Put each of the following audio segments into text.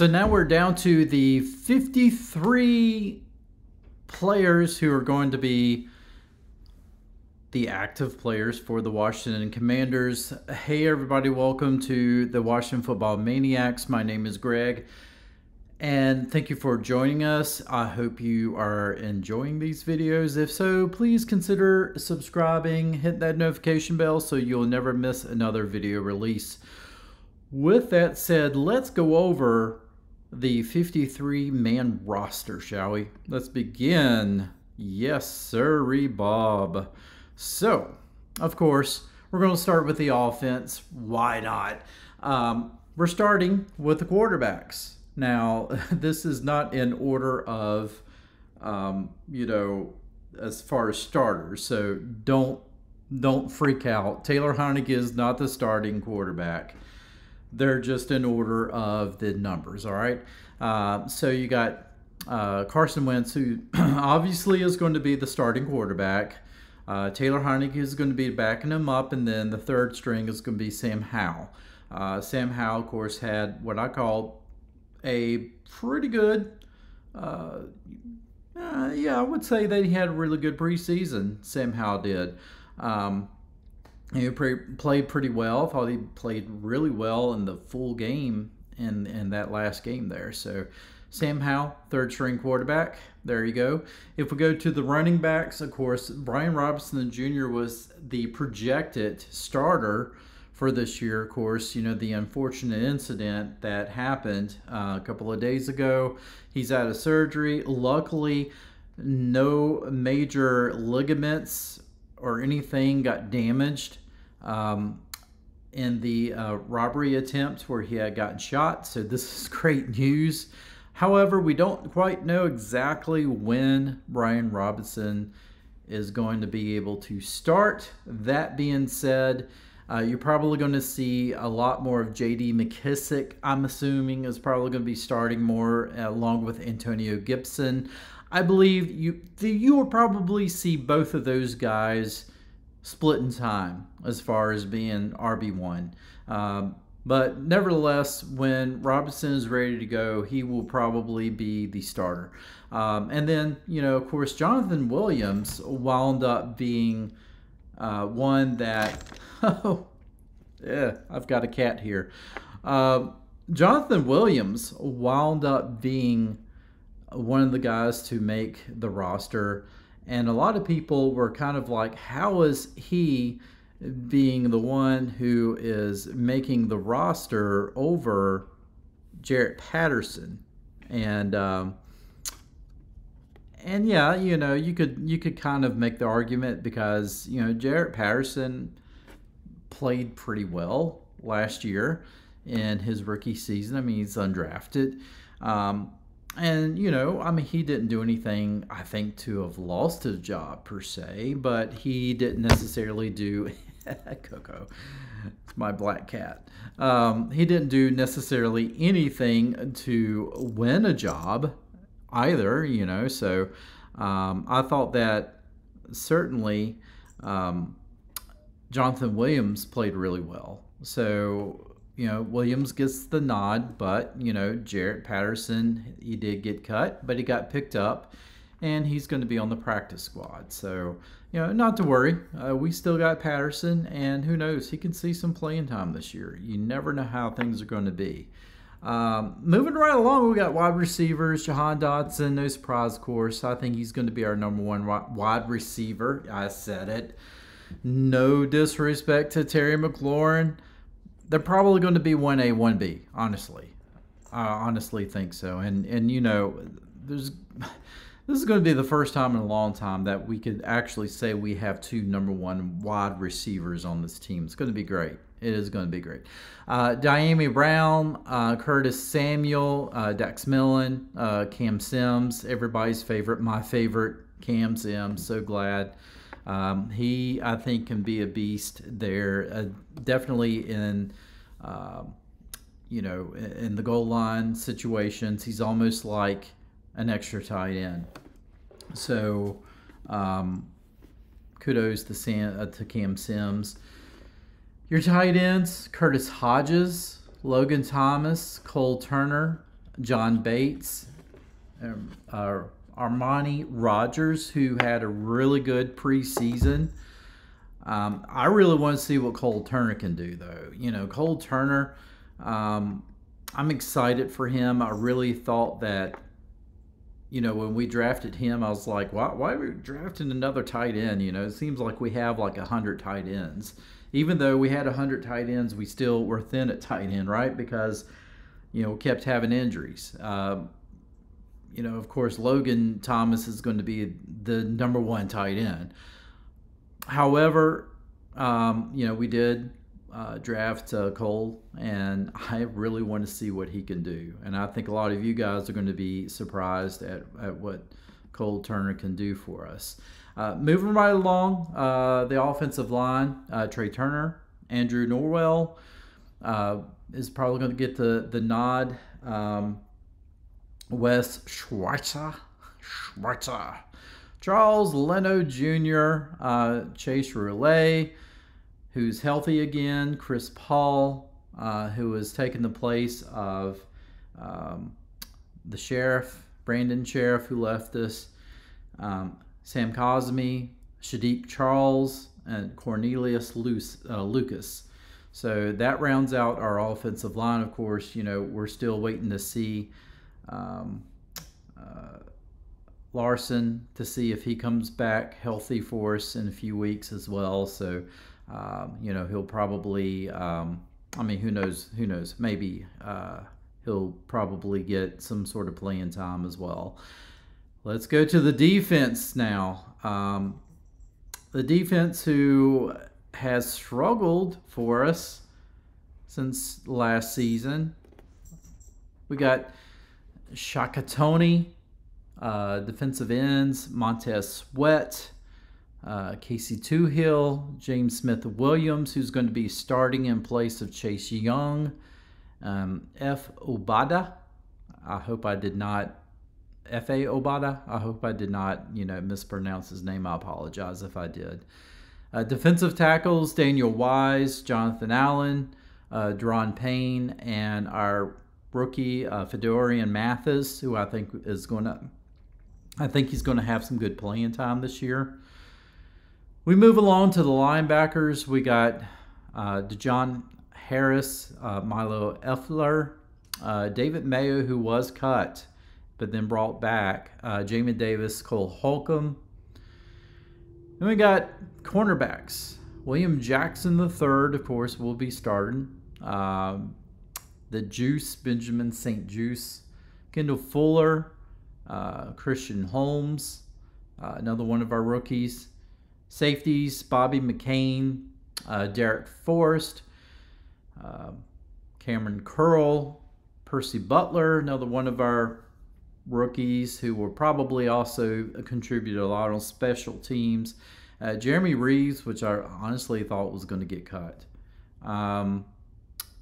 So now we're down to the 53 players who are going to be the active players for the Washington Commanders. Hey, everybody, welcome to the Washington Football Maniacs. My name is Greg, and thank you for joining us. I hope you are enjoying these videos. If so, please consider subscribing, hit that notification bell so you'll never miss another video release. With that said, let's go over the 53 man roster, shall we? Let's begin. Yes, sir, Bob. So, of course, we're going to start with the offense. Why not? Um, we're starting with the quarterbacks. Now, this is not in order of, um, you know, as far as starters. So don't don't freak out. Taylor Heinicke is not the starting quarterback. They're just in order of the numbers, all right? Uh, so you got uh, Carson Wentz, who obviously is going to be the starting quarterback. Uh, Taylor Heinicke is going to be backing him up, and then the third string is going to be Sam Howell. Uh, Sam Howell, of course, had what I call a pretty good, uh, uh, yeah, I would say that he had a really good preseason. Sam Howell did. Um, he played pretty well. Thought he played really well in the full game in in that last game there. So Sam Howell, third string quarterback. There you go. If we go to the running backs, of course, Brian Robinson Jr. was the projected starter for this year. Of course, you know, the unfortunate incident that happened uh, a couple of days ago. He's out of surgery. Luckily, no major ligaments or anything got damaged um, in the uh, robbery attempt where he had gotten shot. So this is great news. However, we don't quite know exactly when Brian Robinson is going to be able to start. That being said, uh, you're probably going to see a lot more of J.D. McKissick, I'm assuming is probably going to be starting more uh, along with Antonio Gibson. I believe you you will probably see both of those guys splitting time as far as being RB1. Um, but nevertheless, when Robinson is ready to go, he will probably be the starter. Um, and then, you know, of course, Jonathan Williams wound up being uh, one that, oh, yeah, I've got a cat here. Uh, Jonathan Williams wound up being one of the guys to make the roster. And a lot of people were kind of like, how is he being the one who is making the roster over Jaret Patterson? And, um, and yeah, you know, you could you could kind of make the argument because you know Jaret Patterson played pretty well last year in his rookie season. I mean, he's undrafted. Um, and you know, I mean, he didn't do anything, I think, to have lost his job per se, but he didn't necessarily do Coco. It's my black cat. Um, he didn't do necessarily anything to win a job either, you know. So um, I thought that certainly um, Jonathan Williams played really well. So you know, Williams gets the nod, but, you know, Jaret Patterson, he did get cut, but he got picked up and he's going to be on the practice squad. So, you know, not to worry. Uh, we still got Patterson, and who knows, he can see some playing time this year. You never know how things are going to be. Um, moving right along, we got wide receivers. Jahan Dotson, no surprise, of course. I think he's going to be our number one wide receiver. I said it. No disrespect to Terry McLaurin they're probably going to be 1A, 1B, honestly. I honestly think so. And, and you know, there's this is going to be the first time in a long time that we could actually say we have two number one wide receivers on this team. It's going to be great. It is going to be great. Uh, Dyami Brown, uh, Curtis Samuel, uh, Dax Milne, uh, Cam Sims, everybody's favorite, my favorite, Cam Sims. So glad. Um, he, I think, can be a beast there. Uh, definitely in, uh, you know, in the goal line situations, he's almost like an extra tight end. So, um, kudos to, Sam, uh, to Cam Sims. Your tight ends: Curtis Hodges, Logan Thomas, Cole Turner, John Bates, um, Armani Rogers, who had a really good preseason. Um, I really want to see what Cole Turner can do, though. You know, Cole Turner, um, I'm excited for him. I really thought that, you know, when we drafted him, I was like, why, why are we drafting another tight end? You know, it seems like we have like 100 tight ends. Even though we had 100 tight ends, we still were thin at tight end, right? Because, you know, we kept having injuries. Uh, you know, of course, Logan Thomas is going to be the number one tight end. However, um, you know, we did uh, draft uh, Cole, and I really want to see what he can do. And I think a lot of you guys are going to be surprised at, at what Cole Turner can do for us. Uh, moving right along, uh, the offensive line, uh, Trai Turner, Andrew Norwell uh, is probably going to get the, the nod. Um, Wes Schweitzer, Schweitzer, Charles Leno Jr., uh, Chase Roullier, who's healthy again, Chris Paul, uh, who has taken the place of um, the sheriff, Brandon Scherff, who left us, um, Sam Cosmi, Saahdiq Charles, and Cornelius uh, Lucas. So that rounds out our offensive line. Of course, you know, we're still waiting to see um, uh, Larsen to see if he comes back healthy for us in a few weeks as well. So, um, you know, he'll probably, um, I mean, who knows? Who knows? Maybe uh, he'll probably get some sort of playing time as well. Let's go to the defense now. Um, the defense who has struggled for us since last season. We got Shaka Toney, uh, defensive ends, Montez Sweat, uh, Casey Toohill, James Smith Williams, who's going to be starting in place of Chase Young, um, F. Obada. I hope I did not Efe Obada. I hope I did not, you know, mispronounce his name. I apologize if I did. Uh, defensive tackles, Daniel Wise, Jonathan Allen, uh, Daron Payne, and our rookie uh, Phidarian Mathis, who I think is going to, I think he's going to have some good playing time this year. We move along to the linebackers. We got uh, De'Jon Harris, uh, Milo Eifler, uh, David Mayo, who was cut but then brought back, uh, Jamin Davis, Cole Holcomb. Then we got cornerbacks. William Jackson III, of course, will be starting. Um, the Juice, Benjamin St. Juice, Kendall Fuller, uh, Christian Holmes, uh, another one of our rookies. Safeties, Bobby McCain, uh, Darrick Forrest, uh, Kamren Curl, Percy Butler, another one of our rookies who will probably also contribute a lot on special teams. Uh, Jeremy Reaves, which I honestly thought was going to get cut. Um,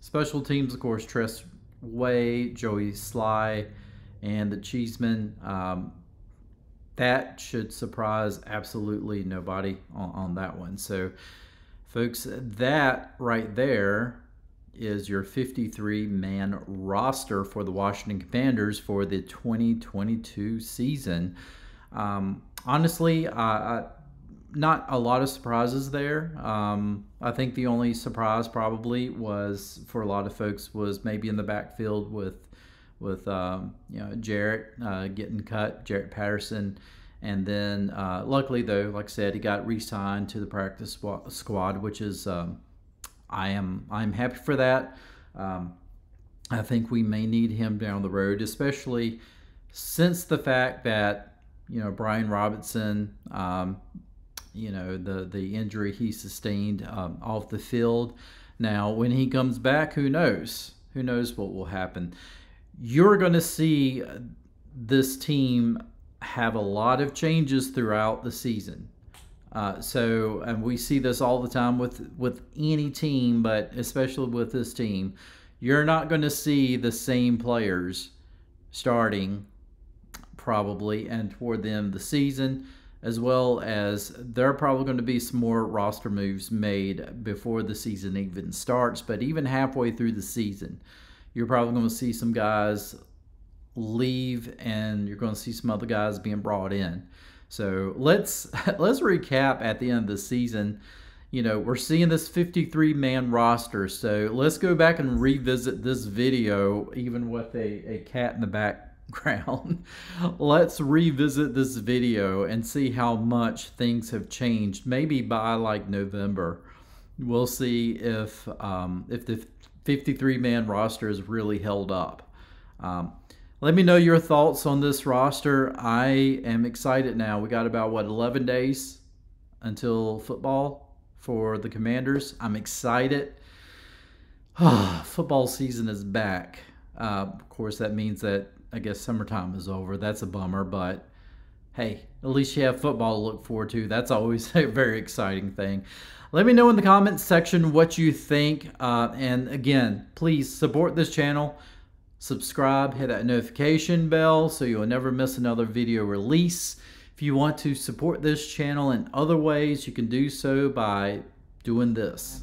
Special teams, of course, Tress Way, Joey Slye, and the Cheeseman. Um, that should surprise absolutely nobody on, on that one. So, folks, that right there is your 53 man roster for the Washington Commanders for the 2022 season. Um, honestly, I, I not a lot of surprises there. Um, I think the only surprise probably was for a lot of folks was maybe in the backfield with with um, you know Jaret uh, getting cut, Jaret Patterson, and then uh, luckily though, like I said, he got re-signed to the practice squad, which is um, I am I'm happy for that. Um, I think we may need him down the road, especially since the fact that you know Brian Robinson um, you know the the injury he sustained um, off the field. Now, when he comes back, who knows? Who knows what will happen? You're going to see this team have a lot of changes throughout the season. Uh, so, and we see this all the time with with any team, but especially with this team, you're not going to see the same players starting probably and toward the end of the season as well as there are probably going to be some more roster moves made before the season even starts. But even halfway through the season, you're probably going to see some guys leave and you're going to see some other guys being brought in. So let's let's recap at the end of the season. You know, we're seeing this 53 man roster. So let's go back and revisit this video, even with a, a cat in the background. let's revisit this video and see how much things have changed. Maybe by like November, we'll see if um, if the 53 man roster is really held up. Um, let me know your thoughts on this roster. I am excited now. We got about, what, 11 days until football for the Commanders. I'm excited. football season is back. Uh, of course, that means that I guess summertime is over. That's a bummer, but hey, at least you have football to look forward to. That's always a very exciting thing. Let me know in the comments section what you think. Uh, and again, please support this channel. Subscribe, hit that notification bell so you'll never miss another video release. If you want to support this channel in other ways, you can do so by doing this.